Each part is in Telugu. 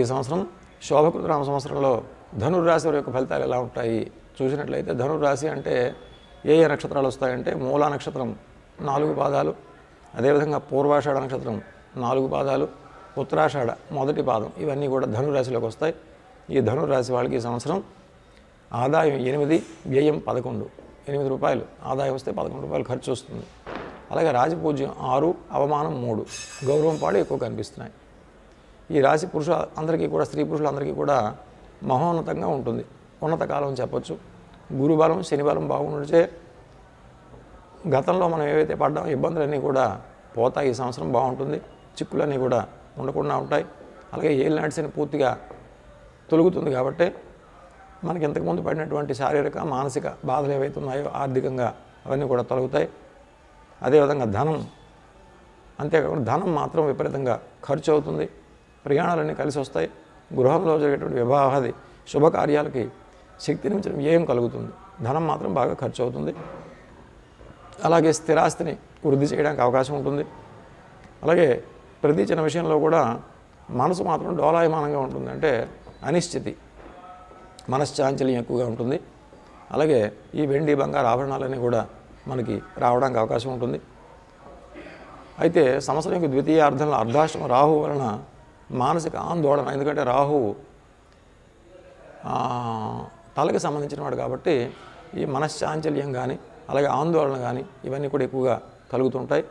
ఈ సంవత్సరం శోభకృత నామ సంవత్సరంలో ధనుర్రాశి వారి యొక్క ఫలితాలు ఎలా ఉంటాయి? చూసినట్లయితే ధనుర్రాశి అంటే ఏ ఏ నక్షత్రాలు వస్తాయంటే మూలా నక్షత్రం నాలుగు పాదాలు అదేవిధంగా పూర్వాషాఢ నక్షత్రం నాలుగు పాదాలు ఉత్తరాషాఢ మొదటి పాదం. ఇవన్నీ కూడా ధనురాశిలోకి వస్తాయి. ఈ ధనురాశి వాళ్ళకి ఈ సంవత్సరం ఆదాయం ఎనిమిది వ్యయం పదకొండు. ఎనిమిది రూపాయలు. ఆదాయం వస్తే పదకొండు రూపాయలు ఖర్చు వస్తుంది. అలాగే రాజపూజ్యం ఆరు అవమానం మూడు. గౌరవం పాడు ఎక్కువ కనిపిస్తున్నాయి. ఈ రాశి పురుష అందరికీ కూడా స్త్రీ పురుషులందరికీ కూడా మహోన్నతంగా ఉంటుంది. ఉన్నత కాలం అని చెప్పొచ్చు గురుబలం శనిబలం బాగుండితే గతంలో మనం ఏవైతే పడ్డామో ఇబ్బందులన్నీ కూడా పోతాయి. ఈ సంవత్సరం బాగుంటుంది. చిక్కులన్నీ కూడా ఉండకుండా ఉంటాయి. అలాగే ఏలినాటి శని పూర్తిగా తొలుగుతుంది కాబట్టి మనకి ఇంతకుముందు పడినటువంటి శారీరక మానసిక బాధలు ఏవైతే ఉన్నాయో ఆర్థికంగా అవన్నీ కూడా తొలగుతాయి. అదేవిధంగా ధనం అంతేకాకుండా ధనం మాత్రం విపరీతంగా ఖర్చు అవుతుంది. ప్రయాణాలన్నీ కలిసి వస్తాయి. గృహంలో జరిగేటువంటి వివాహాది శుభకార్యాలకి శక్తి నుంచి వ్యయం కలుగుతుంది. ధనం మాత్రం బాగా ఖర్చు అవుతుంది అలాగే స్థిరాస్తిని వృద్ధి చేయడానికి అవకాశం ఉంటుంది. అలాగే ప్రతి చిన్న విషయంలో కూడా మనసు మాత్రం డోలాయమానంగా ఉంటుంది. అంటే అనిశ్చితి మనశ్చాంచల్యం ఎక్కువగా ఉంటుంది. అలాగే ఈ వెండి బంగారు ఆభరణాలన్నీ కూడా మనకి రావడానికి అవకాశం ఉంటుంది. అయితే సంవత్సరం యొక్క ద్వితీయార్థంలో అర్ధాష్టమ రాహు వలన మానసిక ఆందోళన. ఎందుకంటే రాహు తలకి సంబంధించిన వాడు కాబట్టి ఈ మనశ్చాంచల్యం కానీ అలాగే ఆందోళన కానీ ఇవన్నీ కూడా ఎక్కువగా కలుగుతుంటాయి.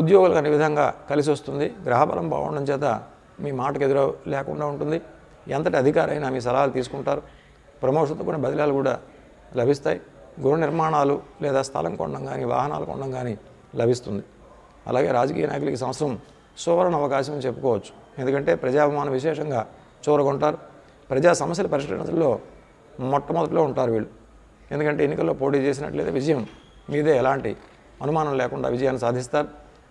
ఉద్యోగులకు అనే విధంగా కలిసి వస్తుంది. గ్రహబలం బాగుండడం చేత మీ మాటకు ఎదురు లేకుండా ఉంటుంది. ఎంతటి అధికారైనా మీ సలహాలు తీసుకుంటారు. ప్రమోషన్తో కూడా బదిలాలు కూడా లభిస్తాయి. గృహ నిర్మాణాలు లేదా స్థలం కొనడం కానీ వాహనాలు కొనడం కానీ లభిస్తుంది. అలాగే రాజకీయ నాయకులకి సంవత్సరం సువర్ణ అవకాశం అని చెప్పుకోవచ్చు. ఎందుకంటే ప్రజాభిమానం విశేషంగా చూరగొంటారు. ప్రజా సమస్యల పరిష్కరించడంలో మొట్టమొదటిలో ఉంటారు వీళ్ళు. ఎందుకంటే ఎన్నికల్లో పోటీ చేసినట్లయితే విజయం మీదే ఎలాంటి అనుమానం లేకుండా విజయాన్ని సాధిస్తారు.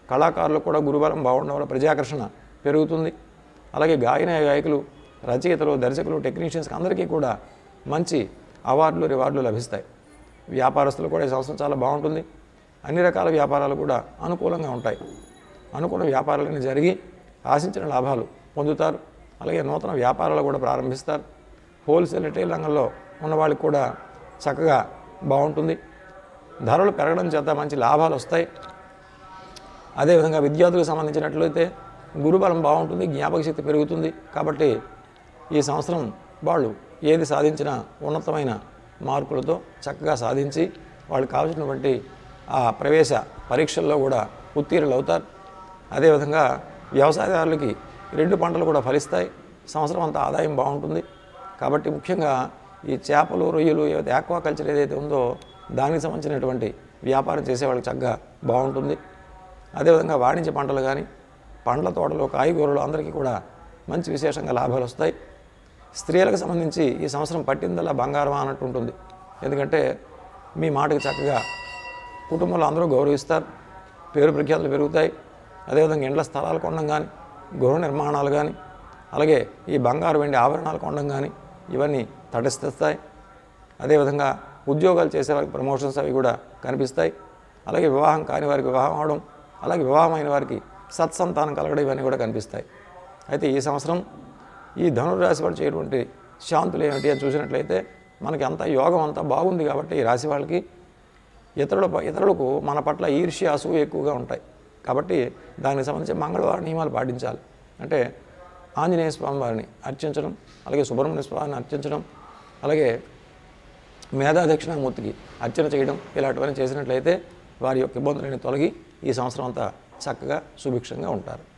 కళాకారులు కూడా గురువారం బాగుండడం వల్ల ప్రజాకర్షణ పెరుగుతుంది. అలాగే గాయన గాయకులు రచయితలు దర్శకులు టెక్నీషియన్స్కి అందరికీ కూడా మంచి అవార్డులు రివార్డులు లభిస్తాయి. వ్యాపారస్తులు కూడా ఈ సంవత్సరం చాలా బాగుంటుంది. అన్ని రకాల వ్యాపారాలు కూడా అనుకూలంగా ఉంటాయి. అనుకున్న వ్యాపారాలన్నీ జరిగి ఆశించిన లాభాలు పొందుతారు. అలాగే నూతన వ్యాపారాలు కూడా ప్రారంభిస్తారు. హోల్సేల్ రిటైల్ రంగంలో ఉన్న వాళ్ళకి కూడా చక్కగా బాగుంటుంది. ధరలు పెరగడం చేత మంచి లాభాలు వస్తాయి. అదేవిధంగా విద్యార్థులకు సంబంధించినట్లయితే గురుబలం బాగుంటుంది జ్ఞాపక శక్తి పెరుగుతుంది. కాబట్టి ఈ సంవత్సరం వాళ్ళు ఏది సాధించినా ఉన్నతమైన మార్కులతో చక్కగా సాధించి వాళ్ళకి కావాల్సినటువంటి ఆ ప్రవేశ పరీక్షల్లో కూడా ఉత్తీర్ణులు అవుతారు అదేవిధంగా వ్యవసాయదారులకి రెండు పంటలు కూడా ఫలిస్తాయి. సంవత్సరం అంతా ఆదాయం బాగుంటుంది. కాబట్టి ముఖ్యంగా ఈ చేపలు రొయ్యలు ఏదైతే ఆక్వాకల్చర్ ఏదైతే ఉందో దానికి సంబంధించినటువంటి వ్యాపారం చేసే వాళ్ళకి చక్కగా బాగుంటుంది. అదేవిధంగా వాణిజ్య పంటలు కానీ పండ్ల తోటలు కాయగూరలు అందరికీ కూడా మంచి విశేషంగా లాభాలు వస్తాయి. స్త్రీలకు సంబంధించి ఈ సంవత్సరం పట్టిందల్లా బంగారం అన్నట్టు ఉంటుంది. ఎందుకంటే మీ మాటకు చక్కగా కుటుంబంలో అందరూ గౌరవిస్తారు. పేరు ప్రఖ్యాతులు పెరుగుతాయి. అదేవిధంగా ఇండ్ల స్థలాలు కొనడం కానీ గృహ నిర్మాణాలు కానీ అలాగే ఈ బంగారు వెండి ఆభరణాలు కొనడం కానీ ఇవన్నీ తటస్థిస్తాయి అదేవిధంగా ఉద్యోగాలు చేసేవారికి ప్రమోషన్స్ అవి కూడా కనిపిస్తాయి. అలాగే వివాహం కాని వారికి వివాహం అవడం అలాగే వివాహమైన వారికి సత్సంతానం కలగడం ఇవన్నీ కూడా కనిపిస్తాయి. అయితే ఈ సంవత్సరం ఈ ధనుర్రాశి వాళ్ళు చేయటువంటి శాంతులు ఏమిటి అని చూసినట్లయితే మనకి అంతా యోగం అంతా బాగుంది కాబట్టి ఈ రాశి వాళ్ళకి ఇతరుల ఇతరులకు మన పట్ల ఈర్ష్య అసూయ ఎక్కువగా ఉంటాయి. కాబట్టి దానికి సంబంధించి మంగళవార నియమాలు పాటించాలి. అంటే ఆంజనేయ స్వామి వారిని అర్చించడం అలాగే సుబ్రహ్మణ్య స్వామిని అర్చించడం అలాగే మేధా దక్షిణామూర్తికి అర్చన చేయడం ఇలాంటివన్నీ చేసినట్లయితే వారి యొక్క ఇబ్బందులన్నీ తొలగి ఈ సంవత్సరం అంతా చక్కగా సుభిక్షంగా ఉంటారు.